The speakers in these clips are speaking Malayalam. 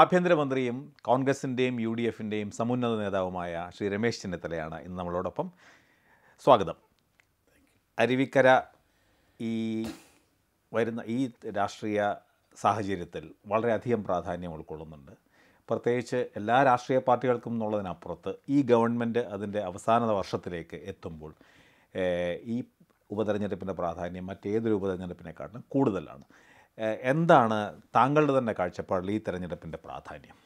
ആഭ്യന്തരമന്ത്രിയും കോൺഗ്രസിന്റെയും യു ഡി എഫിന്റെയും സമുന്നത നേതാവുമായ ശ്രീ രമേശ് ചെന്നിത്തലയാണ് ഇന്ന് നമ്മളോടൊപ്പം. സ്വാഗതം. അരുവിക്കര ഈ വരുന്ന ഈ രാഷ്ട്രീയ സാഹചര്യത്തിൽ വളരെയധികം പ്രാധാന്യം ഉൾക്കൊള്ളുന്നുണ്ട്. പ്രത്യേകിച്ച് എല്ലാ രാഷ്ട്രീയ പാർട്ടികൾക്കും എന്നുള്ളതിനപ്പുറത്ത് ഈ ഗവൺമെന്റ് അതിന്റെ അവസാന വർഷത്തിലേക്ക് എത്തുമ്പോൾ ഈ ഉപതെരഞ്ഞെടുപ്പിന്റെ പ്രാധാന്യം മറ്റേതൊരു ഉപതെരഞ്ഞെടുപ്പിനെക്കാട്ടിലും കൂടുതലാണ്. എന്താണ് താങ്കളുടെ തന്നെ കാഴ്ചപ്പാടിൽ ഈ തെരഞ്ഞെടുപ്പിന്റെ പ്രാധാന്യം?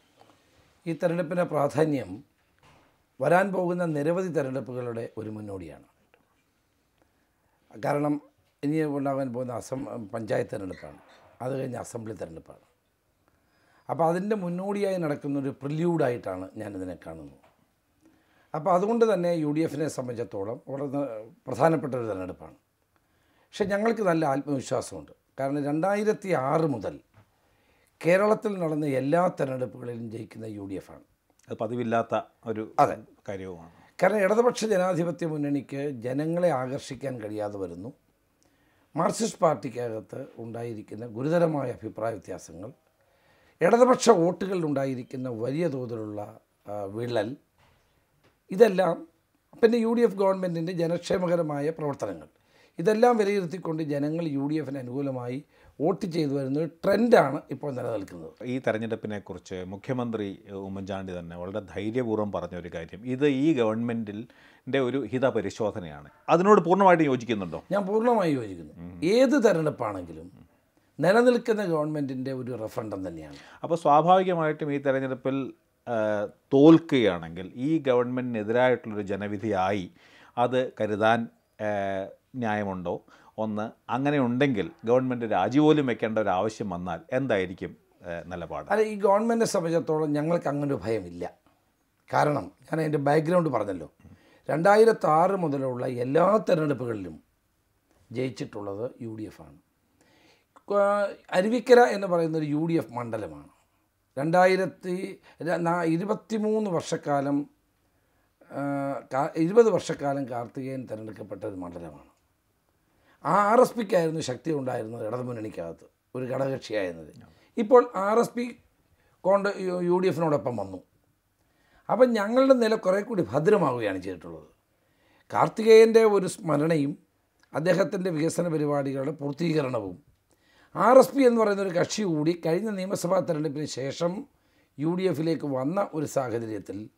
ഈ തെരഞ്ഞെടുപ്പിന്റെ പ്രാധാന്യം വരാൻ പോകുന്ന നിരവധി തെരഞ്ഞെടുപ്പുകളുടെ ഒരു മുന്നോടിയാണ്. കാരണം ഇനി ഉണ്ടാകാൻ പോകുന്ന അസം പഞ്ചായത്ത് തെരഞ്ഞെടുപ്പാണ്. അത് കഴിഞ്ഞ് അസംബ്ലി തെരഞ്ഞെടുപ്പാണ്. അപ്പോൾ അതിന്റെ മുന്നോടിയായി നടക്കുന്ന ഒരു പ്രില്യൂഡായിട്ടാണ് ഞാനിതിനെ കാണുന്നത്. അപ്പോൾ അതുകൊണ്ട് തന്നെ യു ഡി എഫിനെ സംബന്ധിച്ചിടത്തോളം വളരെ പ്രധാനപ്പെട്ട ഒരു തെരഞ്ഞെടുപ്പാണ്. പക്ഷേ ഞങ്ങൾക്ക് നല്ല ആത്മവിശ്വാസമുണ്ട്. കാരണം രണ്ടായിരത്തി ആറ് മുതൽ കേരളത്തിൽ നടന്ന എല്ലാ തെരഞ്ഞെടുപ്പുകളിലും ജയിക്കുന്ന യു ഡി എഫ് ആണ്. അത് പതിവില്ലാത്ത ഒരു അതെ. കാര്യവുമാണ്. കാരണം ഇടതുപക്ഷ ജനാധിപത്യ മുന്നണിക്ക് ജനങ്ങളെ ആകർഷിക്കാൻ കഴിയാതെ വരുന്നു. മാർക്സിസ്റ്റ് പാർട്ടിക്കകത്ത് ഉണ്ടായിരിക്കുന്ന ഗുരുതരമായ അഭിപ്രായ വ്യത്യാസങ്ങൾ ഇടതുപക്ഷ വോട്ടുകളിൽ ഉണ്ടായിരിക്കുന്ന വലിയ തോതിലുള്ള വിള്ളൽ ഇതെല്ലാം പിന്നെ യു ഡി എഫ് ഗവൺമെന്റിന്റെ ജനക്ഷേമകരമായ പ്രവർത്തനങ്ങൾ. ഇതെല്ലാം വിലയിരുത്തിക്കൊണ്ട് ജനങ്ങൾ യു ഡി എഫിന് അനുകൂലമായി വോട്ട് ചെയ്തു വരുന്ന ഒരു ട്രെൻഡാണ് ഇപ്പോൾ നിലനിൽക്കുന്നത്. ഈ തെരഞ്ഞെടുപ്പിനെക്കുറിച്ച് മുഖ്യമന്ത്രി ഉമ്മൻചാണ്ടി തന്നെ വളരെ ധൈര്യപൂർവം പറഞ്ഞ ഒരു കാര്യം. ഇത് ഈ ഗവൺമെന്റിന്റെ ഒരു ഹിതപരിശോധനയാണ്. അതിനോട് പൂർണമായിട്ട് യോജിക്കുന്നുണ്ടോ? ഞാൻ പൂർണമായി യോജിക്കുന്നു. ഏത് തെരഞ്ഞെടുപ്പാണെങ്കിലും നിലനിൽക്കുന്ന ഗവൺമെന്റിന്റെ ഒരു റഫണ്ടം തന്നെയാണ്. അപ്പോൾ സ്വാഭാവികമായിട്ടും ഈ തെരഞ്ഞെടുപ്പിൽ തോൽക്കുകയാണെങ്കിൽ ഈ ഗവൺമെന്റിനെതിരായിട്ടുള്ളൊരു ജനവിധിയായി അത് കരുതാൻ ന്യായമുണ്ടോ? ഒന്ന് അങ്ങനെ ഉണ്ടെങ്കിൽ ഗവൺമെന്റ് രാജിപോലും വെക്കേണ്ട ഒരു ആവശ്യം വന്നാൽ എന്തായിരിക്കും നിലപാട്? അല്ല ഈ ഗവൺമെന്റിനെ സംബന്ധിച്ചിടത്തോളം ഞങ്ങൾക്ക് അങ്ങനെ ഒരു ഭയമില്ല. കാരണം ഞാൻ അതിന്റെ ബാക്ക്ഗ്രൗണ്ട് പറഞ്ഞല്ലോ. രണ്ടായിരത്തി ആറ് മുതലുള്ള എല്ലാ തിരഞ്ഞെടുപ്പുകളിലും ജയിച്ചിട്ടുള്ളത് യു ഡി എഫ് ആണ് അരുവിക്കര എന്ന് പറയുന്ന ഒരു യു ഡി എഫ് മണ്ഡലമാണ്. രണ്ടായിരത്തി ര- നാ- ഇരുപത്തിമൂന്ന് വർഷക്കാലം ഇരുപത് വർഷക്കാലം കാർത്തികേയൻ തിരഞ്ഞെടുക്കപ്പെട്ട ഒരു മണ്ഡലമാണ്. ആർ എസ് പിക്കായിരുന്നു ശക്തി ഉണ്ടായിരുന്നത് ഇടതു മുന്നണിക്കകത്ത് ഒരു ഘടകകക്ഷിയായിരുന്നത്. ഇപ്പോൾ ആർ എസ് പി കോണ്ട് യു ഡി എഫിനോടൊപ്പം വന്നു. അപ്പം ഞങ്ങളുടെ നില കുറേ കൂടി ഭദ്രമാവുകയാണ് ചെയ്തിട്ടുള്ളത്. കാർത്തികേയന്റെ ഒരു സ്മരണയും അദ്ദേഹത്തിന്റെ വികസന പരിപാടികളുടെ പൂർത്തീകരണവും ആർ എസ് പി എന്ന് പറയുന്ന ഒരു കക്ഷി കൂടി കഴിഞ്ഞ നിയമസഭാ തെരഞ്ഞെടുപ്പിന് ശേഷം യു ഡി എഫിലേക്ക് വന്ന ഒരു സാഹചര്യത്തിൽ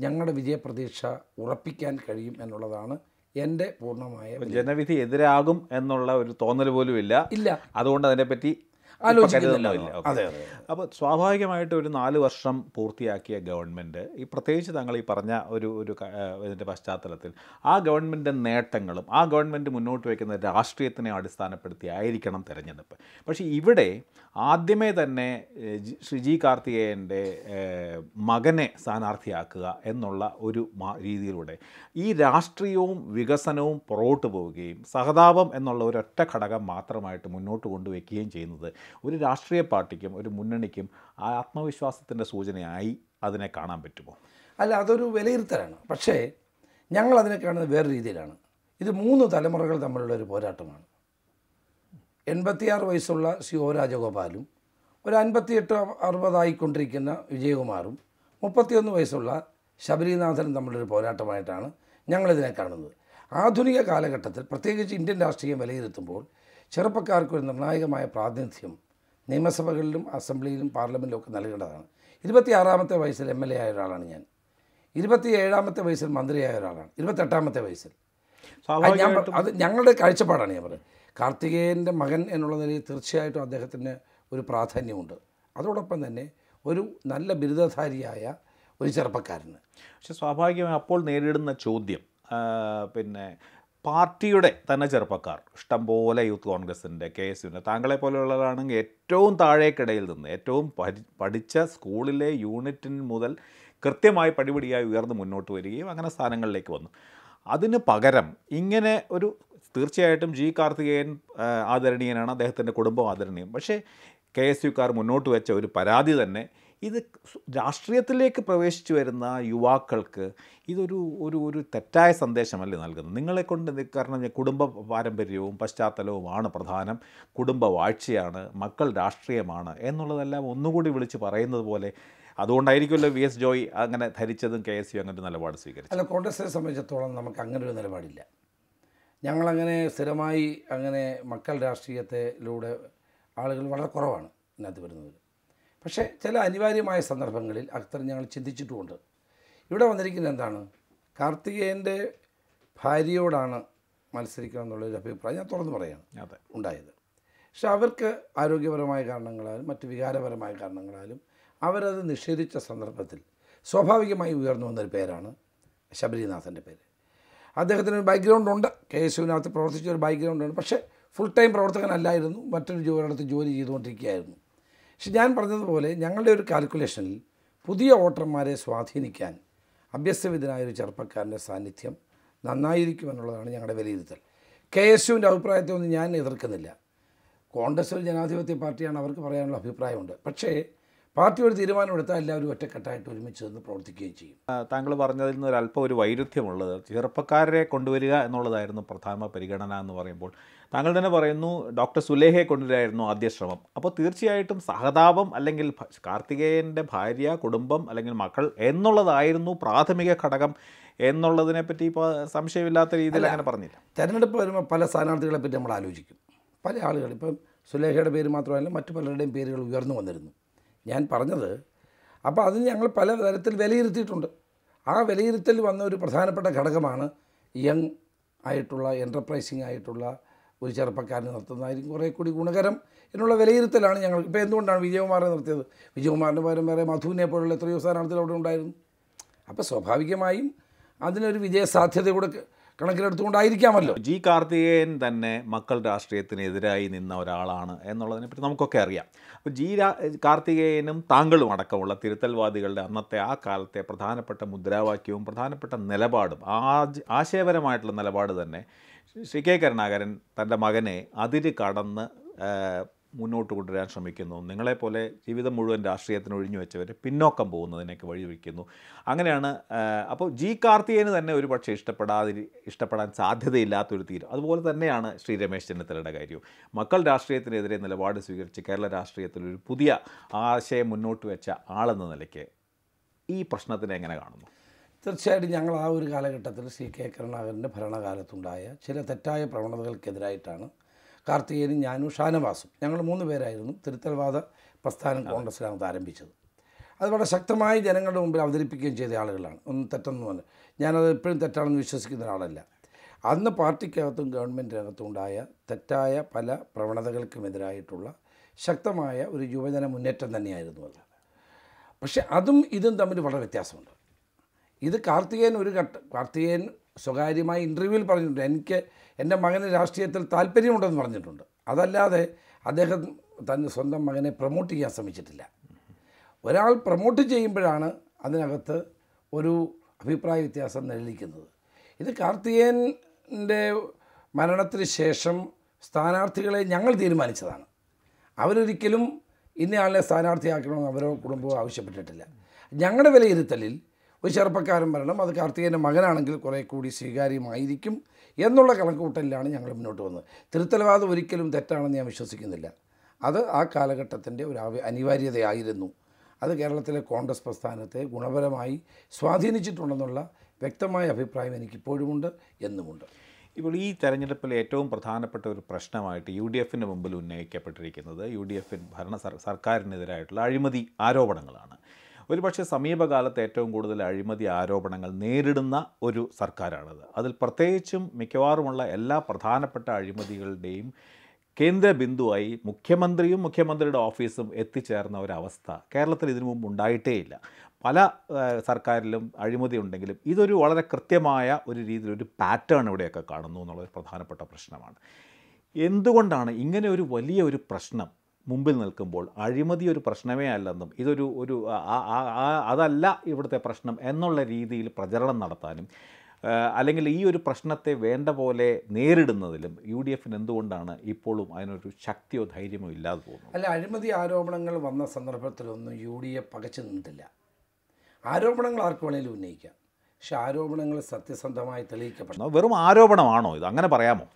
ഞങ്ങളുടെ വിജയപ്രതീക്ഷ ഉറപ്പിക്കാൻ കഴിയും എന്നുള്ളതാണ് എന്റെ പൂർണമായ ജനവിധി എതിരാകും എന്നുള്ള ഒരു തോന്നൽ പോലും ഇല്ല. ഇല്ല. അതുകൊണ്ട് അതിനെപ്പറ്റി ആലോചിക്കുന്നില്ല. അതെ അതെ. അപ്പോൾ സ്വാഭാവികമായിട്ട് ഒരു നാല് വർഷം പൂർത്തിയാക്കിയ ഗവൺമെന്റ് ഈ പ്രത്യേകിച്ച് താങ്കൾ ഈ പറഞ്ഞ ഒരു ഒരു ഇതിന്റെ പശ്ചാത്തലത്തിൽ ആ ഗവൺമെന്റ് നേട്ടങ്ങളും ആ ഗവൺമെന്റ് മുന്നോട്ട് വയ്ക്കുന്ന രാഷ്ട്രീയത്തിനെ അടിസ്ഥാനപ്പെടുത്തി ആയിരിക്കണം തിരഞ്ഞെടുപ്പ്. പക്ഷേ ഇവിടെ ആദ്യമേ തന്നെ ശ്രീജി ജി- ശ്രീ ജി കാർത്തികേയന്റെ മകനെ സ്ഥാനാർത്ഥിയാക്കുക എന്നുള്ള ഒരു രീതിയിലൂടെ ഈ രാഷ്ട്രീയവും വികസനവും പുറകോട്ട് പോവുകയും സഹതാപം എന്നുള്ള ഒരൊറ്റ ഘടകം മാത്രമായിട്ട് മുന്നോട്ട് കൊണ്ടുവയ്ക്കുകയും ചെയ്യുന്നത് ഒരു രാഷ്ട്രീയ പാർട്ടിക്കും ഒരു മുന്നണിക്കും ആ ആത്മവിശ്വാസത്തിന്റെ സൂചനയായി അതിനെ കാണാൻ പറ്റുമോ? അല്ല അതൊരു വിലയിരുത്തലാണ്. പക്ഷേ ഞങ്ങൾ അതിനെ കാണുന്നത് വേറെ രീതിയിലാണ്. ഇത് മൂന്ന് തലമുറകൾ തമ്മിലുള്ള ഒരു പോരാട്ടമാണ്. എൺപത്തിയാറ് വയസ്സുള്ള സി ഒ രാജഗോപാലും ഒരു അൻപത്തിയെട്ട് അറുപതായിക്കൊണ്ടിരിക്കുന്ന വിജയകുമാറും മുപ്പത്തിയൊന്ന് വയസ്സുള്ള ശബരിനാഥനും തമ്മിലൊരു പോരാട്ടമായിട്ടാണ് ഞങ്ങളിതിനെ കാണുന്നത്. ആധുനിക കാലഘട്ടത്തിൽ പ്രത്യേകിച്ച് ഇന്ത്യൻ രാഷ്ട്രീയം വിലയിരുത്തുമ്പോൾ ചെറുപ്പക്കാർക്ക് ഒരു നിർണായകമായ പ്രാതിനിധ്യം നിയമസഭകളിലും അസംബ്ലിയിലും പാർലമെന്റിലും ഒക്കെ നൽകേണ്ടതാണ്. ഇരുപത്തിയാറാമത്തെ വയസ്സിൽ എം എൽ എ ആയ ഒരാളാണ് ഞാൻ. ഇരുപത്തി ഏഴാമത്തെ വയസ്സിൽ മന്ത്രിയായ ഒരാളാണ്. ഇരുപത്തെട്ടാമത്തെ വയസ്സിൽ. അത് ഞാൻ അത് ഞങ്ങളുടെ കാഴ്ചപ്പാടാണ് ഞാൻ പറയുന്നത്. കാർത്തികേയന്റെ മകൻ എന്നുള്ള നിലയിൽ തീർച്ചയായിട്ടും അദ്ദേഹത്തിന് ഒരു പ്രാധാന്യമുണ്ട്. അതോടൊപ്പം തന്നെ ഒരു നല്ല ബിരുദധാരിയായ ഒരു ചെറുപ്പക്കാരന്. പക്ഷെ സ്വാഭാവികമായി അപ്പോൾ നേരിടുന്ന ചോദ്യം പിന്നെ പാർട്ടിയുടെ തന്നെ ചെറുപ്പക്കാർ ഇഷ്ടംപോലെ യൂത്ത് കോൺഗ്രസിന്റെ കെ എസ് യുവിന്റെ താങ്കളെ പോലെയുള്ളവരാണെങ്കിൽ ഏറ്റവും താഴേക്കിടയിൽ നിന്ന് ഏറ്റവും പഠിച്ച സ്കൂളിലെ യൂണിറ്റിന് മുതൽ കൃത്യമായി പടിപടിയായി ഉയർന്ന് മുന്നോട്ട് വരികയും അങ്ങനെ സ്ഥാനങ്ങളിലേക്ക് വന്നു. അതിന് പകരം ഇങ്ങനെ ഒരു തീർച്ചയായിട്ടും ജി കാർത്തികേയൻ ആദരണീയനാണ് അദ്ദേഹത്തിന്റെ കുടുംബം ആദരണീയം. പക്ഷേ കെ എസ് യുക്കാർ മുന്നോട്ട് വെച്ച ഒരു പരാതി തന്നെ ഇത് രാഷ്ട്രീയത്തിലേക്ക് പ്രവേശിച്ചു വരുന്ന യുവാക്കൾക്ക് ഇതൊരു ഒരു ഒരു തെറ്റായ സന്ദേശമല്ലേ നൽകുന്നത്? നിങ്ങളെ കൊണ്ട് കാരണം കുടുംബ പാരമ്പര്യവും പശ്ചാത്തലവുമാണ് പ്രധാനം. കുടുംബ വാഴ്ചയാണ് മക്കൾ രാഷ്ട്രീയമാണ് എന്നുള്ളതെല്ലാം ഒന്നുകൂടി വിളിച്ച് പറയുന്നത് പോലെ അതുകൊണ്ടായിരിക്കുമല്ലോ വി. എസ്. ജോയ് അങ്ങനെ ധരിച്ചതും കെ. എസ്. യു അങ്ങനെ ഒരു നിലപാട് സ്വീകരിച്ചു അല്ല കോൺഗ്രസിനെ സംബന്ധിച്ചിടത്തോളം നമുക്ക് അങ്ങനെ ഒരു നിലപാടില്ല. ഞങ്ങളങ്ങനെ സ്ഥിരമായി അങ്ങനെ മക്കൾ രാഷ്ട്രീയത്തിലൂടെ ആളുകൾ വളരെ കുറവാണ് ഇതിനകത്ത് വരുന്നത്. പക്ഷേ ചില അനിവാര്യമായ സന്ദർഭങ്ങളിൽ അക്തർ ഞങ്ങൾ ചിന്തിച്ചിട്ടുമുണ്ട്. ഇവിടെ വന്നിരിക്കുന്നത് എന്താണ്? കാർത്തികേയന്റെ ഭാര്യയോടാണ് മത്സരിക്കണം എന്നുള്ളൊരു അഭിപ്രായം ഞാൻ തുറന്നു പറയാണ് അതെ. ഉണ്ടായത്. പക്ഷെ അവർക്ക് ആരോഗ്യപരമായ കാരണങ്ങളാലും മറ്റ് വികാരപരമായ കാരണങ്ങളാലും അവരത് നിഷേധിച്ച സന്ദർഭത്തിൽ സ്വാഭാവികമായി ഉയർന്നു വന്നൊരു പേരാണ് ശബരിനാഥന്റെ പേര്. അദ്ദേഹത്തിന് ഒരു ബാക്ക്ഗ്രൗണ്ട് ഉണ്ട് കെ എസ് യുവിനകത്ത് പ്രവർത്തിച്ച ഒരു ബാക്ക്ഗ്രൗണ്ട് ഉണ്ട് പക്ഷേ ഫുൾ ടൈം പ്രവർത്തകനല്ലായിരുന്നു. മറ്റൊരു ജോലിയിടത്ത് ജോലി ചെയ്തുകൊണ്ടിരിക്കുകയായിരുന്നു. പക്ഷെ ഞാൻ പറഞ്ഞതുപോലെ ഞങ്ങളുടെ ഒരു കാൽക്കുലേഷനിൽ പുതിയ വോട്ടർമാരെ സ്വാധീനിക്കാൻ അഭ്യസ്തവിധനായ ഒരു ചെറുപ്പക്കാരന്റെ സാന്നിധ്യം നന്നായിരിക്കുമെന്നുള്ളതാണ് ഞങ്ങളുടെ വിലയിരുത്തൽ. കെ എസ് യുവിന്റെ അഭിപ്രായത്തെ ഒന്നും ഞാൻ എതിർക്കുന്നില്ല. കോൺഗ്രസ് ഒരു ജനാധിപത്യ പാർട്ടിയാണ് അവർക്ക് പറയാനുള്ള അഭിപ്രായമുണ്ട്. പക്ഷേ പാർട്ടി ഒരു തീരുമാനമെടുത്താൽ എല്ലാവരും ഒറ്റക്കെട്ടായിട്ട് ഒരുമിച്ച് നിന്ന് പ്രവർത്തിക്കുകയും ചെയ്യും. താങ്കൾ പറഞ്ഞതിൽ നിന്ന് ഒരു അല്പം ഒരു വൈരുദ്ധ്യമുള്ളത് ചെറുപ്പക്കാരെ കൊണ്ടുവരിക എന്നുള്ളതായിരുന്നു പ്രധാന പരിഗണന എന്ന് പറയുമ്പോൾ. താങ്കൾ തന്നെ പറയുന്നു ഡോക്ടർ സുലേഹയെ കൊണ്ടുവരായിരുന്നു ആദ്യ ശ്രമം. അപ്പോൾ തീർച്ചയായിട്ടും സഹതാപം അല്ലെങ്കിൽ കാർത്തികേയന്റെ ഭാര്യ കുടുംബം അല്ലെങ്കിൽ മക്കൾ എന്നുള്ളതായിരുന്നു പ്രാഥമിക ഘടകം എന്നുള്ളതിനെ പറ്റി ഇപ്പോൾ സംശയമില്ലാത്ത രീതിയിൽ അങ്ങനെ പറഞ്ഞില്ല. തെരഞ്ഞെടുപ്പ് വരുമ്പോൾ പല സ്ഥാനാർത്ഥികളെ പറ്റി നമ്മൾ ആലോചിക്കും. പല ആളുകൾ ഇപ്പം സുലേഖയുടെ പേര് മാത്രമല്ല മറ്റു പലരുടെയും പേരുകൾ ഉയർന്നു വന്നിരുന്നു. ഞാൻ പറഞ്ഞത്. അപ്പോൾ അതിന് ഞങ്ങൾ പല തരത്തിൽ വിലയിരുത്തിയിട്ടുണ്ട്. ആ വിലയിരുത്തൽ വന്ന ഒരു പ്രധാനപ്പെട്ട ഘടകമാണ് യങ് ആയിട്ടുള്ള എന്റർപ്രൈസിങ് ആയിട്ടുള്ള ഒരു ചെറുപ്പക്കാരനെ നിർത്തുന്നതായിരിക്കും കുറേ കൂടി ഗുണകരം എന്നുള്ള വിലയിരുത്തലാണ് ഞങ്ങൾ. ഇപ്പോൾ എന്തുകൊണ്ടാണ് വിജയകുമാറിനെ നിർത്തിയത്? വിജയകുമാറിന് പകരം വേറെ മധുവിനെ പോലുള്ള എത്രയോ സ്ഥാനാർത്ഥികൾ അവിടെ ഉണ്ടായിരുന്നു. അപ്പോൾ സ്വാഭാവികമായും അതിനൊരു വിജയ സാധ്യത കൂടെ കണക്കിലെടുത്തുകൊണ്ടായിരിക്കാമല്ലോ. ജി കാർത്തികേയൻ തന്നെ മക്കൾ രാഷ്ട്രീയത്തിനെതിരായി നിന്ന ഒരാളാണ് എന്നുള്ളതിനെപ്പറ്റി നമുക്കൊക്കെ അറിയാം. അപ്പോൾ ജി കാർത്തികേയനും താങ്കളും അടക്കമുള്ള തിരുത്തൽവാദികളുടെ അന്നത്തെ ആ കാലത്തെ പ്രധാനപ്പെട്ട മുദ്രാവാക്യവും പ്രധാനപ്പെട്ട നിലപാടും ആശയപരമായിട്ടുള്ള നിലപാട് തന്നെ ശ്രീ കെ കരുണാകരൻ തന്റെ മകനെ അതിര് കടന്ന് മുന്നോട്ട് കൊണ്ടുവരാൻ ശ്രമിക്കുന്നു. നിങ്ങളെപ്പോലെ ജീവിതം മുഴുവൻ രാഷ്ട്രീയത്തിന് ഒഴിഞ്ഞു വെച്ചവർ പിന്നോക്കം പോകുന്നതിനൊക്കെ വഴിവെക്കുന്നു അങ്ങനെയാണ് അപ്പോൾ ജി കാർത്തികേയന് തന്നെ ഒരു പക്ഷേ ഇഷ്ടപ്പെടാതി ഇഷ്ടപ്പെടാൻ സാധ്യതയില്ലാത്തൊരു തീരം. അതുപോലെ തന്നെയാണ് ശ്രീ രമേശ് ചെന്നിത്തലയുടെ കാര്യവും. മക്കൾ രാഷ്ട്രീയത്തിനെതിരെ നിലപാട് സ്വീകരിച്ച് കേരള രാഷ്ട്രീയത്തിൽ ഒരു പുതിയ ആശയം മുന്നോട്ട് വെച്ച ആളെന്ന നിലയ്ക്ക് ഈ പ്രശ്നത്തിനെ എങ്ങനെ കാണുന്നു? തീർച്ചയായിട്ടും ഞങ്ങൾ ആ ഒരു കാലഘട്ടത്തിൽ സി കെ കരുണാകരന്റെ ഭരണകാലത്തുണ്ടായ ചില തെറ്റായ പ്രവണതകൾക്കെതിരായിട്ടാണ് കാർത്തികേയനും ഞാനും ഷാനവാസും. ഞങ്ങൾ മൂന്ന് പേരായിരുന്നു തിരുത്തൽവാദ പ്രസ്ഥാനം കോൺഗ്രസ്സിനകത്ത് ആരംഭിച്ചത്. അത് വളരെ ശക്തമായി ജനങ്ങളുടെ മുമ്പിൽ അവതരിപ്പിക്കുകയും ചെയ്ത ആളുകളാണ്. ഒന്നും തെറ്റൊന്നുമല്ല ഞാനത് എപ്പോഴും തെറ്റാണെന്ന് വിശ്വസിക്കുന്ന ഒരാളല്ല. അന്ന് പാർട്ടിക്കകത്തും ഗവൺമെന്റിനകത്തും ഉണ്ടായ തെറ്റായ പല പ്രവണതകൾക്കുമെതിരായിട്ടുള്ള ശക്തമായ ഒരു യുവജന മുന്നേറ്റം തന്നെയായിരുന്നു അത്. പക്ഷേ അതും ഇതും തമ്മിൽ വളരെ വ്യത്യാസമുണ്ട്. ഇത് കാർത്തികേയൻ ഒരു ഘട്ട കാർത്തികേയൻ സ്വകാര്യമായി ഇന്റർവ്യൂവിൽ പറഞ്ഞിട്ടുണ്ട്. എനിക്ക് എന്റെ മകന് രാഷ്ട്രീയത്തിൽ താല്പര്യമുണ്ടെന്ന് പറഞ്ഞിട്ടുണ്ട്. അതല്ലാതെ അദ്ദേഹം തന്റെ സ്വന്തം മകനെ പ്രൊമോട്ട് ചെയ്യാൻ ശ്രമിച്ചിട്ടില്ല. ഒരാൾ പ്രൊമോട്ട് ചെയ്യുമ്പോഴാണ് അതിനകത്ത് ഒരു അഭിപ്രായ വ്യത്യാസം നിലനിൽക്കുന്നത്. ഇത് കാർത്തികേയന്റെ മരണത്തിന് ശേഷം സ്ഥാനാർത്ഥികളെ ഞങ്ങൾ തീരുമാനിച്ചതാണ്. അവരൊരിക്കലും ഇന്നയാളെ സ്ഥാനാർത്ഥിയാക്കണമെന്ന് അവരോ കുടുംബവും ആവശ്യപ്പെട്ടിട്ടില്ല. ഞങ്ങളുടെ വിലയിരുത്തലിൽ ഒരു ചെറുപ്പക്കാരൻ വരണം. അത് കാർത്തികേയന്റെ മകനാണെങ്കിൽ കുറേ കൂടി സ്വീകാര്യമായിരിക്കും എന്നുള്ള കണക്കുകൂട്ടലിലാണ് ഞങ്ങൾ മുന്നോട്ട് വന്നത് തിരുത്തലവാദം ഒരിക്കലും തെറ്റാണെന്ന് ഞാൻ വിശ്വസിക്കുന്നില്ല. അത് ആ കാലഘട്ടത്തിന്റെ ഒരു അനിവാര്യതയായിരുന്നു. അത് കേരളത്തിലെ കോൺഗ്രസ് പ്രസ്ഥാനത്തെ ഗുണപരമായി സ്വാധീനിച്ചിട്ടുണ്ടെന്നുള്ള വ്യക്തമായ അഭിപ്രായം എനിക്കിപ്പോഴുമുണ്ട് എന്നുമുണ്ട്. ഇപ്പോൾ ഈ തെരഞ്ഞെടുപ്പിൽ ഏറ്റവും പ്രധാനപ്പെട്ട ഒരു പ്രശ്നമായിട്ട് യു ഡി എഫിന് മുമ്പിൽ ഉന്നയിക്കപ്പെട്ടിരിക്കുന്നത് യു ഡി എഫിൻ ഭരണ സർ- സർക്കാരിനെതിരായിട്ടുള്ള അഴിമതി ആരോപണങ്ങളാണ്. ഒരുപക്ഷെ സമീപകാലത്ത് ഏറ്റവും കൂടുതൽ അഴിമതി ആരോപണങ്ങൾ നേരിടുന്ന ഒരു സർക്കാരാണത്. അതിൽ പ്രത്യേകിച്ചും മിക്കവാറുമുള്ള എല്ലാ പ്രധാനപ്പെട്ട അഴിമതികളുടെയും കേന്ദ്ര ബിന്ദുവായി മുഖ്യമന്ത്രിയും മുഖ്യമന്ത്രിയുടെ ഓഫീസും എത്തിച്ചേർന്ന ഒരവസ്ഥ കേരളത്തിൽ ഇതിനു മുമ്പ് ഉണ്ടായിട്ടേയില്ല. പല സർക്കാരിലും അഴിമതി ഉണ്ടെങ്കിലും ഇതൊരു വളരെ കൃത്യമായ ഒരു രീതിയിൽ ഒരു പാറ്റേൺ ഇവിടെയൊക്കെ കാണുന്നു എന്നുള്ളൊരു പ്രധാനപ്പെട്ട പ്രശ്നമാണ്. എന്തുകൊണ്ടാണ് ഇങ്ങനെ ഒരു വലിയ ഒരു പ്രശ്നം മുമ്പിൽ നിൽക്കുമ്പോൾ അഴിമതി ഒരു പ്രശ്നമേ അല്ലെന്നും ഇതൊരു ഒരു അതല്ല ഇവിടുത്തെ പ്രശ്നം എന്നുള്ള രീതിയിൽ പ്രചരണം നടത്താനും അല്ലെങ്കിൽ ഈ ഒരു പ്രശ്നത്തെ വേണ്ട പോലെ നേരിടുന്നതിലും യു ഡി എഫിന് എന്തുകൊണ്ടാണ് ഇപ്പോഴും അതിനൊരു ശക്തിയോ ധൈര്യമോ ഇല്ലാതെ പോകുന്നത്? അല്ല അഴിമതി ആരോപണങ്ങൾ വന്ന സന്ദർഭത്തിലൊന്നും യു ഡി എഫ് പകച്ചു നിന്നിട്ടില്ല. ആരോപണങ്ങൾ ആർക്ക് വേണേലും ഉന്നയിക്കാം. പക്ഷെ ആരോപണങ്ങൾ സത്യസന്ധമായി തെളിയിക്കപ്പെടണം. വെറും ആരോപണമാണോ ഇത്? അങ്ങനെ പറയാമോ?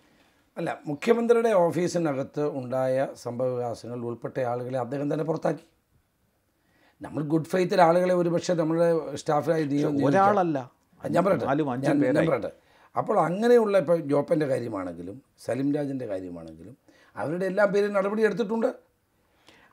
അല്ല മുഖ്യമന്ത്രിയുടെ ഓഫീസിനകത്ത് ഉണ്ടായ സംഭവവികാസങ്ങൾ ഉൾപ്പെട്ട ആളുകളെ അദ്ദേഹം തന്നെ പുറത്താക്കി. നമ്മൾ ഗുഡ് ഫെയ്ത്തിൽ ആളുകളെ ഒരുപക്ഷെ നമ്മുടെ സ്റ്റാഫായി നിയോ- ഒരാളല്ല. ഞാൻ പറയട്ടെ. ഞാൻ പറയട്ടെ. അപ്പോൾ അങ്ങനെയുള്ള ഇപ്പോൾ ജോപ്പന്റെ കാര്യമാണെങ്കിലും സലിം രാജിന്റെ കാര്യമാണെങ്കിലും അവരുടെ എല്ലാ പേരും നടപടി എടുത്തിട്ടുണ്ട്.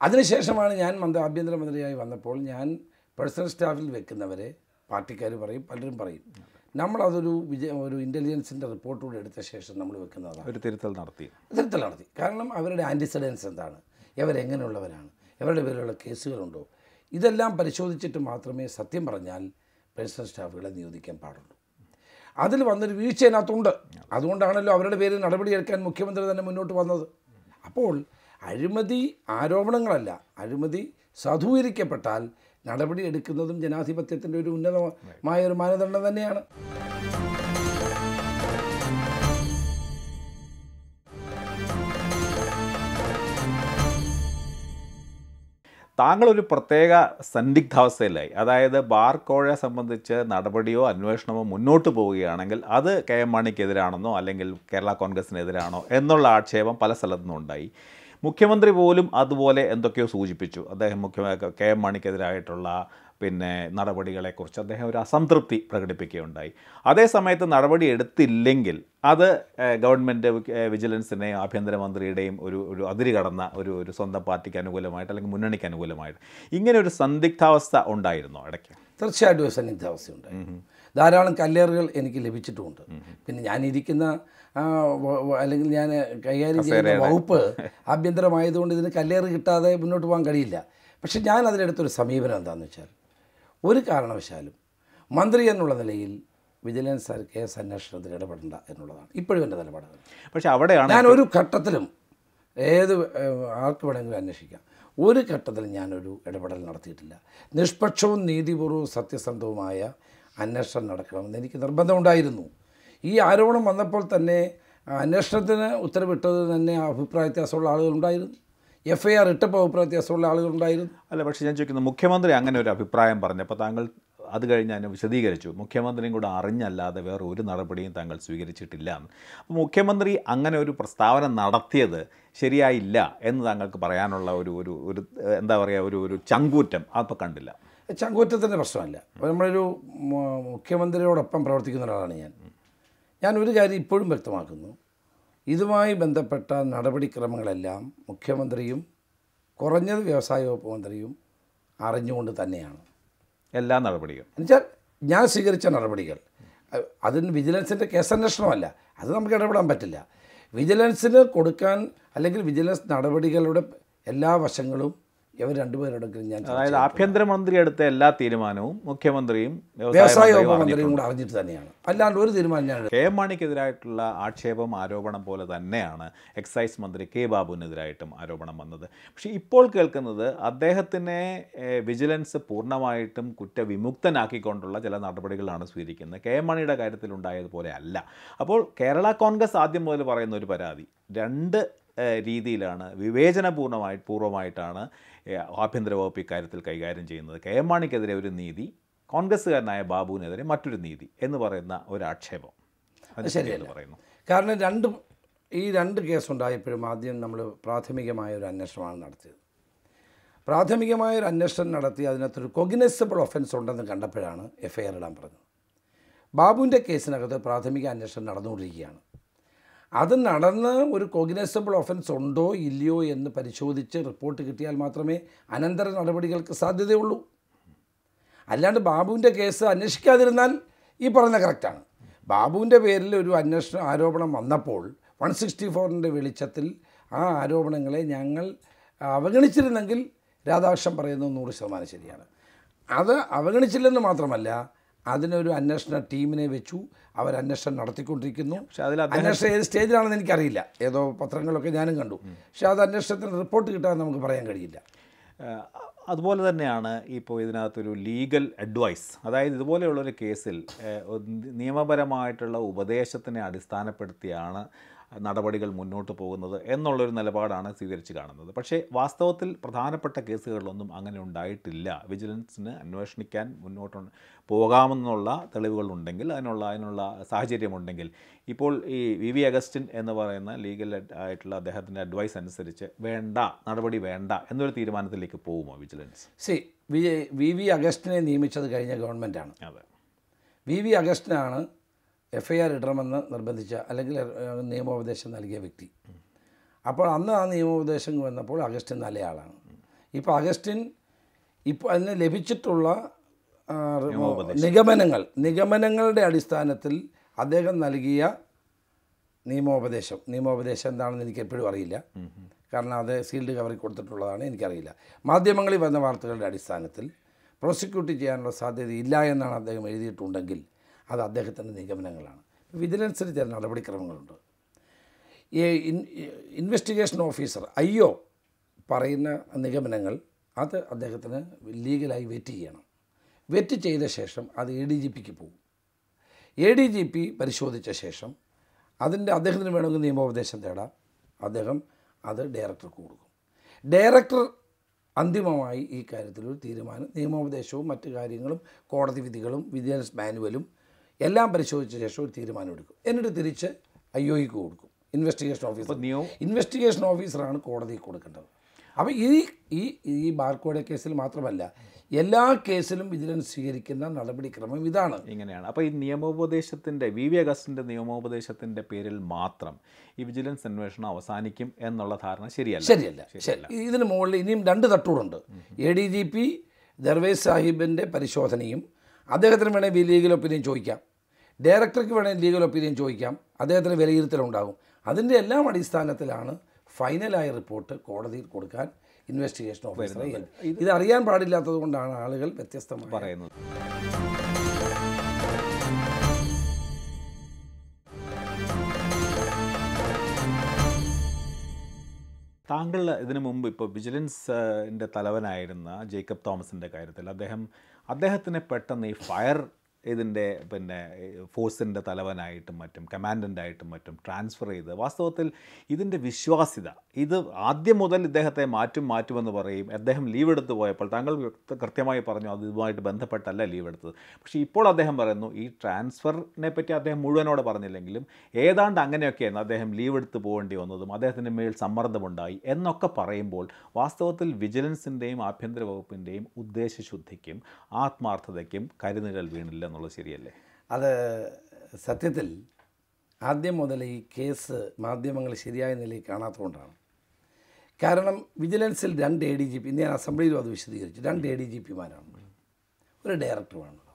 അതിനുശേഷമാണ് ഞാൻ മന്ത്രി ആഭ്യന്തരമന്ത്രിയായി വന്നപ്പോൾ ഞാൻ പേഴ്സണൽ സ്റ്റാഫിൽ വെക്കുന്നവരെ പാർട്ടിക്കാർ പറയും പലരും പറയും. നമ്മളതൊരു വിജയ ഒരു ഇന്റലിജൻസിന്റെ റിപ്പോർട്ടുകൂടെ എടുത്ത ശേഷം നമ്മൾ വെക്കുന്നതാണ്. ഒരു തിരുത്തൽ നടത്തി. തിരുത്തൽ നടത്തി. കാരണം അവരുടെ ആന്റിസിഡൻസ് എന്താണ്? ഇവരെങ്ങനെയുള്ളവരാണ് ഇവരുടെ പേരിലുള്ള കേസുകളുണ്ടോ? ഇതെല്ലാം പരിശോധിച്ചിട്ട് മാത്രമേ സത്യം പറഞ്ഞാൽ പേഴ്സണൽ സ്റ്റാഫുകളെ നിയോഗിക്കാൻ പാടുള്ളൂ. അതിൽ വന്നൊരു വീഴ്ച അതിനകത്തുണ്ട് അതുകൊണ്ടാണല്ലോ അവരുടെ പേരിൽ നടപടിയെടുക്കാൻ മുഖ്യമന്ത്രി തന്നെ മുന്നോട്ട് വന്നത്. അപ്പോൾ അഴിമതി ആരോപണങ്ങളല്ല അഴിമതി സാധൂകരിക്കപ്പെട്ടാൽ നടപടി എടുക്കുന്നതും ജനാധിപത്യത്തിന്റെ ഒരു ഉന്നതമായ ഒരു മാനദണ്ഡം തന്നെയാണ്. താങ്കളൊരു പ്രത്യേക സന്ദിഗ്ധാവസ്ഥയിലായി. അതായത് ബാർ കോഴയെ സംബന്ധിച്ച് നടപടിയോ അന്വേഷണമോ മുന്നോട്ട് പോവുകയാണെങ്കിൽ അത് കെ എം മാണിക്കെതിരാണെന്നോ അല്ലെങ്കിൽ കേരള കോൺഗ്രസിനെതിരാണോ എന്നുള്ള ആക്ഷേപം പല സ്ഥലത്തു നിന്നുണ്ടായി മുഖ്യമന്ത്രി പോലും അതുപോലെ എന്തൊക്കെയോ സൂചിപ്പിച്ചു. അദ്ദേഹം മുഖ്യ കെ എം മാണിക്കെതിരായിട്ടുള്ള പിന്നെ നടപടികളെക്കുറിച്ച് അദ്ദേഹം ഒരു അസംതൃപ്തി പ്രകടിപ്പിക്കുകയുണ്ടായി. അതേസമയത്ത് നടപടി എടുത്തില്ലെങ്കിൽ അത് ഗവൺമെന്റ് വിജിലൻസിനെയും ആഭ്യന്തരമന്ത്രിയുടെയും ഒരു ഒരു അതിരി കടന്ന ഒരു ഒരു സ്വന്തം പാർട്ടിക്ക് അനുകൂലമായിട്ട് അല്ലെങ്കിൽ മുന്നണിക്ക് അനുകൂലമായിട്ട് ഇങ്ങനെ ഒരു സന്ദിഗ്ധാവസ്ഥ ഉണ്ടായിരുന്നോ ഇടയ്ക്ക്? തീർച്ചയായിട്ടും ഒരു സന്നിഗ്ധാവസ്ഥയുണ്ട് ധാരാളം കല്ലേറുകൾ എനിക്ക് ലഭിച്ചിട്ടുമുണ്ട് പിന്നെ ഞാനിരിക്കുന്ന അല്ലെങ്കിൽ ഞാൻ കൈകാര്യം ചെയ്യുന്ന വകുപ്പ് ആഭ്യന്തരമായതുകൊണ്ട് ഇതിന് കല്ലേറ് കിട്ടാതെ മുന്നോട്ട് പോകാൻ കഴിയില്ല. പക്ഷേ ഞാൻ അതിലെടുത്തൊരു സമീപനം എന്താണെന്ന് വെച്ചാൽ ഒരു കാരണവശാലും മന്ത്രി എന്നുള്ള നിലയിൽ വിജിലൻസ് കേസ് അന്വേഷണത്തിൽ ഇടപെടേണ്ട എന്നുള്ളതാണ്. ഇപ്പോഴും എന്റെ നിലപാടാണ് പക്ഷേ അവിടെയാണ് ഞാൻ ഒരു ഘട്ടത്തിലും ഏത് ആർക്ക് വേണമെങ്കിലും അന്വേഷിക്കാം. ഒരു ഘട്ടത്തിലും ഞാനൊരു ഇടപെടൽ നടത്തിയിട്ടില്ല. നിഷ്പക്ഷവും നീതിപൂർവവും സത്യസന്ധവുമായ അന്വേഷണം നടക്കണമെന്ന് എനിക്ക് നിർബന്ധമുണ്ടായിരുന്നു. ഈ ആരോപണം വന്നപ്പോൾ തന്നെ അന്വേഷണത്തിന് ഉത്തരവിട്ടത് തന്നെ അഭിപ്രായ വ്യത്യാസമുള്ള ആളുകളുണ്ടായിരുന്നു. എഫ് ഐ ആർ ഇട്ടപ്പോൾ അഭിപ്രായ വ്യത്യാസമുള്ള ആളുകളുണ്ടായിരുന്നു. അല്ല പക്ഷേ ഞാൻ ചോദിക്കുന്നത് മുഖ്യമന്ത്രി അങ്ങനെ ഒരു അഭിപ്രായം പറഞ്ഞപ്പോൾ താങ്കൾ അത് കഴിഞ്ഞ് അതിനെ വിശദീകരിച്ചു. മുഖ്യമന്ത്രിയും കൂടെ അറിഞ്ഞല്ലാതെ വേറെ ഒരു നടപടിയും താങ്കൾ സ്വീകരിച്ചിട്ടില്ല. അപ്പോൾ മുഖ്യമന്ത്രി അങ്ങനെ ഒരു പ്രസ്താവന നടത്തിയത് ശരിയായില്ല എന്ന് താങ്കൾക്ക് പറയാനുള്ള ഒരു ഒരു ഒരു എന്താ പറയുക ഒരു ഒരു ചങ്കൂറ്റം അപ്പോൾ കണ്ടില്ല. ചങ്കൂറ്റത്തിന്റെ പ്രശ്നമല്ല. അപ്പോൾ നമ്മളൊരു മുഖ്യമന്ത്രിയോടൊപ്പം പ്രവർത്തിക്കുന്ന ഒരാളാണ് ഞാൻ. ഞാൻ ഒരു കാര്യം ഇപ്പോഴും വ്യക്തമാക്കുന്നു. ഇതുമായി ബന്ധപ്പെട്ട നടപടിക്രമങ്ങളെല്ലാം മുഖ്യമന്ത്രിയും കുറഞ്ഞത് വ്യവസായ വകുപ്പ് മന്ത്രിയും അറിഞ്ഞുകൊണ്ട് തന്നെയാണ്. എല്ലാ നടപടികളും. എന്നുവെച്ചാൽ ഞാൻ സ്വീകരിച്ച നടപടികൾ. അതിന് വിജിലൻസിന്റെ കേസന്വേഷണമല്ല അത് നമുക്ക് ഇടപെടാൻ പറ്റില്ല. വിജിലൻസിന് കൊടുക്കാൻ അല്ലെങ്കിൽ വിജിലൻസ് നടപടികളുടെ എല്ലാ വശങ്ങളും ഇവർ രണ്ടുപേരോടൊക്കെ ഞാൻ അതായത് ആഭ്യന്തരമന്ത്രി എടുത്ത എല്ലാ തീരുമാനവും മുഖ്യമന്ത്രിയും വ്യവസായ വകുപ്പ് മന്ത്രിയും കൂടെ അറിഞ്ഞിട്ട് തന്നെയാണ്. അല്ലാണ്ട് ഒരു തീരുമാനം ഞാൻ കെ എം മാണിക്കെതിരായിട്ടുള്ള ആക്ഷേപം ആരോപണം പോലെ തന്നെയാണ് എക്സൈസ് മന്ത്രി കെ ബാബുവിനെതിരായിട്ടും ആരോപണം വന്നത്. പക്ഷേ ഇപ്പോൾ കേൾക്കുന്നത് അദ്ദേഹത്തിനെ വിജിലൻസ് പൂർണമായിട്ടും കുറ്റവിമുക്തനാക്കിക്കൊണ്ടുള്ള ചില നടപടികളാണ് സ്വീകരിക്കുന്നത്. കെ എം മാണിയുടെ കാര്യത്തിലുണ്ടായതുപോലെ അല്ല. അപ്പോൾ കേരള കോൺഗ്രസ് ആദ്യം മുതൽ പറയുന്ന ഒരു പരാതി രണ്ട് രീതിയിലാണ് വിവേചനപൂർണമായി പൂർവമായിട്ടാണ് ആഭ്യന്തര വകുപ്പ് ഇക്കാര്യത്തിൽ കൈകാര്യം ചെയ്യുന്നത്. കെ എം മാണിക്കെതിരെ ഒരു നീതി കോൺഗ്രസ്സുകാരനായ ബാബുവിനെതിരെ മറ്റൊരു നീതി എന്ന് പറയുന്ന ഒരു ആക്ഷേപം അത് ശരിയല്ല. പറയുന്നു? കാരണം രണ്ട് ഈ രണ്ട് കേസുണ്ടായപ്പോഴും ആദ്യം നമ്മൾ പ്രാഥമികമായ ഒരു അന്വേഷണമാണ് നടത്തിയത്. പ്രാഥമികമായ ഒരു അന്വേഷണം നടത്തി അതിനകത്തൊരു കൊഗ്നൈസബിൾ ഒഫൻസ് ഉണ്ടെന്ന് കണ്ടപ്പോഴാണ് എഫ്ഐആർ ഐ ആർ ഇടാൻ പറഞ്ഞത്. ബാബുവിന്റെ കേസിനകത്ത് പ്രാഥമിക അന്വേഷണം നടന്നുകൊണ്ടിരിക്കുകയാണ്. അത് നടന്ന് ഒരു കോഗ്നൈസബിൾ ഒഫൻസ് ഉണ്ടോ ഇല്ലയോ എന്ന് പരിശോധിച്ച് റിപ്പോർട്ട് കിട്ടിയാൽ മാത്രമേ അനന്തര നടപടികൾക്ക് സാധ്യതയുള്ളൂ. അല്ലാണ്ട് ബാബുവിന്റെ കേസ് അന്വേഷിക്കാതിരുന്നാൽ ഈ പറയുന്ന കറക്റ്റാണ് ബാബുവിന്റെ പേരിൽ ഒരു അന്വേഷണ ആരോപണം വന്നപ്പോൾ വൺ സിക്സ്റ്റി ഫോറിന്റെ വെളിച്ചത്തിൽ ആ ആരോപണങ്ങളെ ഞങ്ങൾ അവഗണിച്ചിരുന്നെങ്കിൽ രാധാകൃഷ്ണൻ പറയുന്നത് നൂറ് ശതമാനം ശരിയാണ്. അത് അവഗണിച്ചില്ലെന്ന് മാത്രമല്ല അതിനൊരു അന്വേഷണ ടീമിനെ വെച്ചു. അവർ അന്വേഷണം നടത്തിക്കൊണ്ടിരിക്കുന്നു. പക്ഷെ അതിൽ അദ്ദേഹം അന്വേഷണം ഏത് സ്റ്റേജിലാണെന്ന് എനിക്കറിയില്ല. ഏതോ പത്രങ്ങളൊക്കെ ഞാനും കണ്ടു. പക്ഷെ അത് അന്വേഷണത്തിന് റിപ്പോർട്ട് കിട്ടാൻ നമുക്ക് പറയാൻ കഴിയില്ല. അതുപോലെ തന്നെയാണ് ഇപ്പോൾ ഇതിനകത്തൊരു ലീഗൽ അഡ്വൈസ്. അതായത് ഇതുപോലെയുള്ളൊരു കേസിൽ നിയമപരമായിട്ടുള്ള ഉപദേശത്തിനെ അടിസ്ഥാനപ്പെടുത്തിയാണ് നടപടികൾ മുന്നോട്ട് പോകുന്നത് എന്നുള്ളൊരു നിലപാടാണ് സ്വീകരിച്ച് കാണുന്നത്. പക്ഷേ വാസ്തവത്തിൽ പ്രധാനപ്പെട്ട കേസുകളിലൊന്നും അങ്ങനെ ഉണ്ടായിട്ടില്ല. വിജിലൻസിന് അന്വേഷിക്കാൻ മുന്നോട്ട് പോകാമെന്നുള്ള തെളിവുകളുണ്ടെങ്കിൽ അതിനുള്ള അതിനുള്ള സാഹചര്യമുണ്ടെങ്കിൽ ഇപ്പോൾ ഈ വി വി അഗസ്റ്റിൻ എന്ന് പറയുന്ന ലീഗൽ ആയിട്ടുള്ള അദ്ദേഹത്തിന്റെ അഡ്വൈസ് അനുസരിച്ച് വേണ്ട നടപടി വേണ്ട എന്നൊരു തീരുമാനത്തിലേക്ക് പോകുമോ vigilance? C V V V അഗസ്റ്റിനെ നിയമിച്ചത് കഴിഞ്ഞ ഗവൺമെന്റാണ്. അതെ. വി വി അഗസ്റ്റിനാണ് എഫ് ഐ ആർ ഇടണമെന്ന് നിർബന്ധിച്ച അല്ലെങ്കിൽ നിയമോപദേശം നൽകിയ വ്യക്തി. അപ്പോൾ അന്ന് ആ നിയമോപദേശം വന്നപ്പോൾ അഗസ്റ്റിൻ നല്ലയാളാണ് ഇപ്പോൾ അഗസ്റ്റിൻ ഇപ്പോൾ അതിന് ലഭിച്ചിട്ടുള്ള നിഗമനങ്ങൾ നിഗമനങ്ങളുടെ അടിസ്ഥാനത്തിൽ അദ്ദേഹം നൽകിയ നിയമോപദേശം. നിയമോപദേശം എന്താണെന്ന് എനിക്ക് എപ്പോഴും അറിയില്ല. കാരണം അത് സീൽഡ് കവറിൽ കൊടുത്തിട്ടുള്ളതാണ് എനിക്കറിയില്ല. മാധ്യമങ്ങളിൽ വന്ന വാർത്തകളുടെ അടിസ്ഥാനത്തിൽ പ്രോസിക്യൂട്ട് ചെയ്യാനുള്ള സാധ്യത ഇല്ല എന്നാണ് അദ്ദേഹം എഴുതിയിട്ടുണ്ടെങ്കിൽ അത് അദ്ദേഹത്തിന്റെ നിഗമനങ്ങളാണ്. ഇതിനനുസരിച്ച് ചില നടപടിക്രമങ്ങളുണ്ട്. ഈ ഇൻവെസ്റ്റിഗേഷൻ ഓഫീസർ ഐ ഒ പറയുന്ന നിഗമനങ്ങൾ അത് അദ്ദേഹത്തിന് ലീഗലായി വെറ്റ് ചെയ്യണം. വെറ്റ് ചെയ്ത ശേഷം അത് എ ഡി ജി പിക്ക് പോകും. എ ഡി ജി പി പരിശോധിച്ച ശേഷം അതിന്റെ അദ്ദേഹത്തിന് വേണമെങ്കിൽ നിയമോപദേശം തേടാം. അദ്ദേഹം അത് ഡയറക്ടർക്ക് കൊടുക്കും. ഡയറക്ടർ അന്തിമമായി ഈ കാര്യത്തിൽ ഒരു തീരുമാനം നിയമോപദേശവും മറ്റു കാര്യങ്ങളും കോടതി വിധികളും വിജിലൻസ് മാനുവലും എല്ലാം പരിശോധിച്ച ശേഷം ഒരു തീരുമാനം എടുക്കും. എന്നിട്ട് തിരിച്ച് ഐ ഒക്ക് കൊടുക്കും ഇൻവെസ്റ്റിഗേഷൻ ഓഫീസർ ഇൻവെസ്റ്റിഗേഷൻ ഓഫീസറാണ് കോടതിയിൽ കൊടുക്കേണ്ടത്. അപ്പോൾ ഈ ഈ ഈ ബാർക്കോടെ കേസിൽ മാത്രമല്ല എല്ലാ കേസിലും വിജിലൻസ് സ്വീകരിക്കുന്ന നടപടിക്രമം ഇതാണ്. ഇങ്ങനെയാണ്. അപ്പോൾ ഈ നിയമോപദേശത്തിന്റെ വി വി അഗസ്റ്റിന്റെ നിയമോപദേശത്തിന്റെ പേരിൽ മാത്രം ഈ വിജിലൻസ് അന്വേഷണം അവസാനിക്കും എന്നുള്ള ധാരണ ശരിയല്ല. ശരിയല്ല. ശരി. ഇതിന് മുകളിൽ ഇനിയും രണ്ട് തട്ടൂടുണ്ട് A D G P Darvesh സാഹിബിന്റെ പരിശോധനയും അദ്ദേഹത്തിന് വേണമെങ്കിൽ ലീഗൽ ഒപ്പീനിയൻ ചോദിക്കാം. ഡയറക്ടർക്ക് വേണമെങ്കിൽ ലീഗൽ ഒപ്പീനിയൻ ചോദിക്കാം. അദ്ദേഹത്തിന് വിലയിരുത്തലുണ്ടാകും. അതിന്റെ എല്ലാം അടിസ്ഥാനത്തിലാണ് ഫൈനലായ റിപ്പോർട്ട് കോടതിയിൽ കൊടുക്കാൻ ഇൻവെസ്റ്റിഗേഷൻ ഓഫീസറെ ഇത് അറിയാൻ പാടില്ലാത്തത് കൊണ്ടാണ് ആളുകൾ വ്യത്യസ്തമായി പറയുന്നത്. താങ്കൾ ഇതിനു മുമ്പ് ഇപ്പോൾ വിജിലൻസിന്റെ തലവനായിരുന്ന ജേക്കബ് തോമസിന്റെ കാര്യത്തിൽ അദ്ദേഹം അദ്ദേഹത്തിനെ പെട്ടെന്ന് ഈ ഫയർ ഇതിന്റെ പിന്നെ ഫോഴ്സിന്റെ തലവനായിട്ടും മറ്റും കമാൻഡന്റായിട്ടും മറ്റും ട്രാൻസ്ഫർ ചെയ്ത് വാസ്തവത്തിൽ ഇതിന്റെ വിശ്വാസ്യത ഇത് ആദ്യം മുതൽ ഇദ്ദേഹത്തെ മാറ്റും മാറ്റുമെന്ന് പറയും. അദ്ദേഹം ലീവ് എടുത്ത് പോയപ്പോൾ താങ്കൾ കൃത്യമായി പറഞ്ഞു അത് ഇതുമായിട്ട് ബന്ധപ്പെട്ടല്ല ലീവ് എടുത്തത്. പക്ഷേ ഇപ്പോൾ അദ്ദേഹം പറയുന്നു ഈ ട്രാൻസ്ഫറിനെ പറ്റി അദ്ദേഹം മുഴുവനോട് പറഞ്ഞില്ലെങ്കിലും ഏതാണ്ട് അങ്ങനെയൊക്കെയാണ് അദ്ദേഹം ലീവ് എടുത്ത് പോകേണ്ടി വന്നതും അദ്ദേഹത്തിന്റെ മേൽ സമ്മർദ്ദമുണ്ടായി എന്നൊക്കെ പറയുമ്പോൾ വാസ്തവത്തിൽ വിജിലൻസിന്റെയും ആഭ്യന്തര വകുപ്പിന്റെയും ഉദ്ദേശശുദ്ധിക്കും ആത്മാർത്ഥതയ്ക്കും കരുനിഴൽ വീണില്ല എന്നുള്ളത് ശരിയല്ലേ? അത് സത്യത്തിൽ ആദ്യം മുതൽ ഈ കേസ് മാധ്യമങ്ങൾ ശരിയായ നിലയിൽ കാണാത്തതുകൊണ്ടാണ്. കാരണം വിജിലൻസിൽ രണ്ട് എ ഡി ജി പി ഇന്ന് ഞാൻ അസംബ്ലിയിലും അത് വിശദീകരിച്ചു. രണ്ട് എ ഡി ജി പിമാരാണ് ഒരു ഡയറക്ടറുമാണുള്ളത്.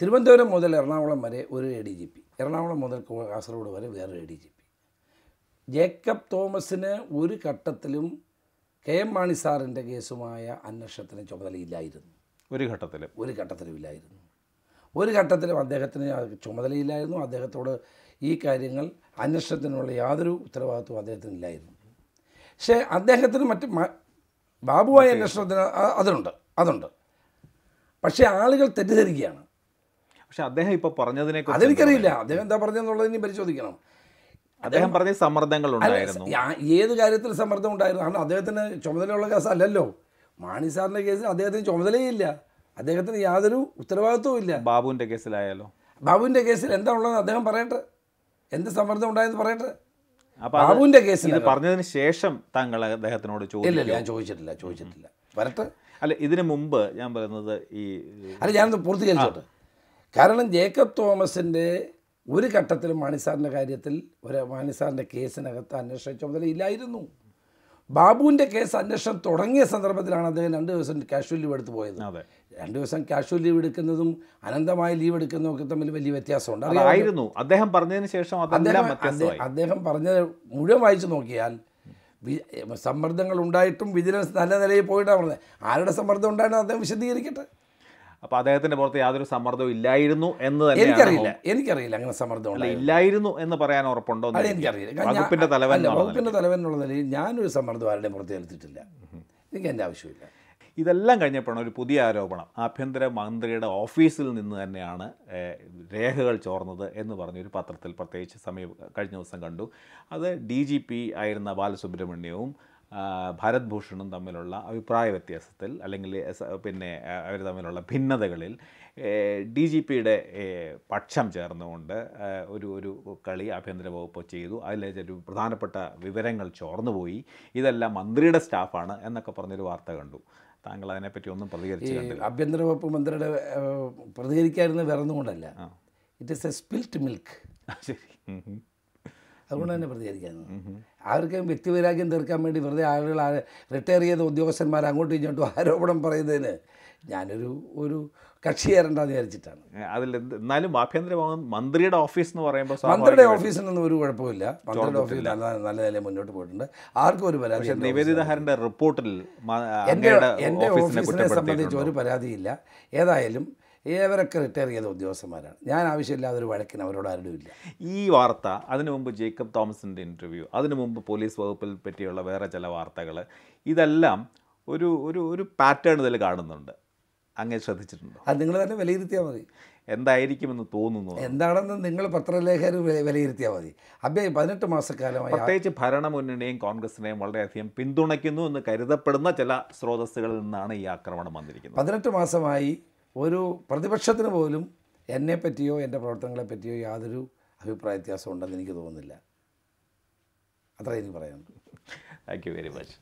തിരുവനന്തപുരം മുതൽ എറണാകുളം വരെ ഒരു A D G P Ernakulam മുതൽ കാസർഗോഡ് വരെ വേറൊരു A D G P Jacob തോമസിന് ഒരു ഘട്ടത്തിലും കെ എം മാണി സാറിന്റെ കേസുമായ അന്വേഷണത്തിന് ചുമതലയില്ലായിരുന്നു. ഒരു ഘട്ടത്തിലും. ഒരു ഘട്ടത്തിലും ഇല്ലായിരുന്നു. ഒരു ഘട്ടത്തിലും അദ്ദേഹത്തിന് ചുമതലയില്ലായിരുന്നു. അദ്ദേഹത്തോട് ഈ കാര്യങ്ങൾ അന്വേഷണത്തിനുള്ള യാതൊരു ഉത്തരവാദിത്വവും അദ്ദേഹത്തിനില്ലായിരുന്നു. പക്ഷേ അദ്ദേഹത്തിന് മറ്റ് ബാബുവായ അന്വേഷണത്തിന് അതുണ്ട് അതുണ്ട്. പക്ഷേ ആളുകൾ തെറ്റിദ്ധരിക്കുകയാണ്. പക്ഷെ അദ്ദേഹം ഇപ്പോൾ പറഞ്ഞതിനെ അതെനിക്കറിയില്ല. അദ്ദേഹം എന്താ പറഞ്ഞതെന്നുള്ളത് ഇനി പരിശോധിക്കണം. അദ്ദേഹം പറഞ്ഞ സമ്മർദ്ദങ്ങൾ ഉണ്ടായിരുന്നു. ഏത് കാര്യത്തിൽ സമ്മർദ്ദം ഉണ്ടായിരുന്നു? കാരണം അദ്ദേഹത്തിന് ചുമതലയുള്ള കേസ് അല്ലല്ലോ മാണി സാറിന്റെ കേസിൽ അദ്ദേഹത്തിന് ചുമതലയില്ല. അദ്ദേഹത്തിന് യാതൊരു ഉത്തരവാദിത്വവും ഇല്ല. ബാബുവിന്റെ കേസിലായാലോ? ബാബുവിന്റെ കേസിൽ എന്താ ഉള്ളതെന്ന് അദ്ദേഹം പറയട്ടെ. എന്ത് സമ്മർദ്ദം ഉണ്ടായെന്ന് പറയട്ടെ. ബാബുവിന്റെ കേസിൽ ഇത് പറഞ്ഞതിന് ശേഷം താങ്കൾ അദ്ദേഹത്തിനോട് ചോദിച്ചില്ല ഞാൻ ചോദിച്ചിട്ടില്ല ചോദിച്ചിട്ടില്ല. വരട്ടെ. അല്ല ഇതിനു മുമ്പ് ഞാൻ പറയുന്നത് ഈ അല്ല ഞാനത് പൂർത്തീകരിച്ചോട്ടെ. കാരണം ജേക്കബ് തോമസിന്റെ ഒരു ഘട്ടത്തിലും മാണിസാറിന്റെ കാര്യത്തിൽ ഒരു മാണിസാറിന്റെ കേസിനകത്ത് അന്വേഷണ ചുമതല ഇല്ലായിരുന്നു. ബാബുവിന്റെ കേസ് അന്വേഷണം തുടങ്ങിയ സന്ദർഭത്തിലാണ് അദ്ദേഹം രണ്ട് ദിവസം കാഷ്വൽ ലീവ് എടുത്ത് പോയത്. രണ്ട് ദിവസം കാഷ്വൽ ലീവ് എടുക്കുന്നതും അനന്തമായ ലീവ് എടുക്കുന്നതും ഒക്കെ തമ്മിൽ വലിയ വ്യത്യാസമുണ്ട്. അറിയാമല്ലോ? അതായിരുന്നു അദ്ദേഹം പറഞ്ഞതിന് ശേഷം അദ്ദേഹം അദ്ദേഹം- പറഞ്ഞ പറഞ്ഞത് മുഴുവൻ വായിച്ചു നോക്കിയാൽ സമ്മർദ്ദങ്ങൾ ഉണ്ടായിട്ടും വിജിലൻസ് നല്ല നിലയിൽ പോയിട്ടാണ് പറഞ്ഞത്. ആരുടെ സമ്മർദ്ദം ഉണ്ടായിരുന്നു അദ്ദേഹം വിശദീകരിക്കട്ടെ? അപ്പോൾ അദ്ദേഹത്തിന്റെ പുറത്ത് യാതൊരു സമ്മർദ്ദവും ഇല്ലായിരുന്നു എന്ന് തന്നെ എനിക്കറിയില്ല എനിക്കറിയില്ല അങ്ങനെ സമ്മർദ്ദം ഇല്ലായിരുന്നു എന്ന് പറയാൻ ഉറപ്പുണ്ടോ അത് എനിക്കറിയില്ല. വകുപ്പിന്റെ തലവൻ വകുപ്പിന്റെ തലവൻ എന്നുള്ള നിലയിൽ ഞാനൊരു സമ്മർദ്ദം ആരുടെ പുറത്ത് ഏൽത്തിട്ടില്ല. എനിക്ക് എന്റെ ആവശ്യമില്ല. ഇതെല്ലാം കഴിഞ്ഞപ്പോഴാണ് ഒരു പുതിയ ആരോപണം. ആഭ്യന്തര മന്ത്രിയുടെ ഓഫീസിൽ നിന്ന് തന്നെയാണ് രേഖകൾ ചോർന്നത് എന്ന് പറഞ്ഞൊരു പത്രത്തിൽ പ്രത്യേകിച്ച് സമീപ കഴിഞ്ഞ ദിവസം കണ്ടു. അത് ഡി ജി പി ആയിരുന്ന ബാലസുബ്രഹ്മണ്യവും ഭാരത് ഭൂഷണും തമ്മിലുള്ള അഭിപ്രായ വ്യത്യാസത്തിൽ അല്ലെങ്കിൽ പിന്നെ അവർ തമ്മിലുള്ള ഭിന്നതകളിൽ ഡി ജി പിയുടെ പക്ഷം ചേർന്നുകൊണ്ട് ഒരു ഒരു കളി ആഭ്യന്തര വകുപ്പ് ചെയ്തു. അതിലെ ഒരു പ്രധാനപ്പെട്ട വിവരങ്ങൾ ചോർന്നുപോയി ഇതെല്ലാം മന്ത്രിയുടെ സ്റ്റാഫാണ് എന്നൊക്കെ പറഞ്ഞൊരു വാർത്ത കണ്ടു. താങ്കൾ അതിനെപ്പറ്റി ഒന്നും പ്രതികരിച്ച് ആഭ്യന്തര വകുപ്പ് മന്ത്രിയുടെ പ്രതികരിക്കാതിരുന്നത് വേറെ ഒന്നും കൊണ്ടല്ല it is a spilt milk ശരി. അതുകൊണ്ട് തന്നെ പ്രതികരിക്കുന്നത് അവർക്ക് വ്യക്തിവൈരാഗ്യം തീർക്കാൻ വേണ്ടി വെറുതെ ആളുകൾ റിട്ടയർ ചെയ്ത ഉദ്യോഗസ്ഥന്മാർ അങ്ങോട്ടും ഇങ്ങോട്ടും ആരോപണം പറയുന്നതിന് ഞാനൊരു ഒരു കക്ഷി ചേരണ്ടെന്ന് വിചാരിച്ചിട്ടാണ്. അതിൽ എന്നാലും ആഭ്യന്തര മന്ത്രിയുടെ ഓഫീസ് എന്ന് പറയുമ്പോൾ മന്ത്രിയുടെ ഓഫീസിനൊന്നും ഒരു കുഴപ്പമില്ല മന്ത്രിയുടെ ഓഫീസ് നല്ല നിലയിൽ മുന്നോട്ട് പോയിട്ടുണ്ട്. ആർക്കും ഒരു പരാതി നിവേദിതഹാരന്റെ നിവേദിത ഹരന്റെ റിപ്പോർട്ടിൽ എന്റെ ഓഫീസിനെ സംബന്ധിച്ച് ഒരു പരാതിയില്ല. ഏതായാലും ഇവരൊക്കെ റിട്ടയർ ചെയ്ത ഉദ്യോഗസ്ഥന്മാരാണ്. ഞാൻ ആവശ്യമില്ലാതെ ഒരു വഴക്കിന് അവരോട് ഇല്ല. ഈ വാർത്ത അതിനു മുമ്പ് ജേക്കബ് തോമസിന്റെ ഇന്റർവ്യൂ അതിനു മുമ്പ് പോലീസ് വകുപ്പിൽ പറ്റിയുള്ള വേറെ ചില വാർത്തകൾ ഇതെല്ലാം ഒരു ഒരു ഒരു പാറ്റേൺ ഇതിൽ കാണുന്നുണ്ട്. അങ്ങനെ ശ്രദ്ധിച്ചിട്ടുണ്ട്? അത് നിങ്ങൾ തന്നെ വിലയിരുത്തിയാൽ മതി. എന്തായിരിക്കുമെന്ന് തോന്നുന്നു. എന്താണെന്ന് നിങ്ങൾ പത്രലേഖകർ വിലയിരുത്തിയാൽ മതി. അഭ്യയം പതിനെട്ട് മാസക്കാലമായി പ്രത്യേകിച്ച് ഭരണമുന്നണിയെയും കോൺഗ്രസിനെയും വളരെയധികം പിന്തുണയ്ക്കുന്നു എന്ന് കരുതപ്പെടുന്ന ചില സ്രോതസ്സുകളിൽ നിന്നാണ് ഈ ആക്രമണം വന്നിരിക്കുന്നത്. പതിനെട്ട് മാസമായി ഒരു പ്രതിപക്ഷത്തിന് പോലും എന്നെ പറ്റിയോ എന്റെ പ്രവർത്തനങ്ങളെ പറ്റിയോ യാതൊരു അഭിപ്രായ വ്യത്യാസം ഉണ്ടെന്ന് എനിക്ക് തോന്നുന്നില്ല. അത്ര എനിക്ക് പറയാനുള്ളൂ. Thank you very much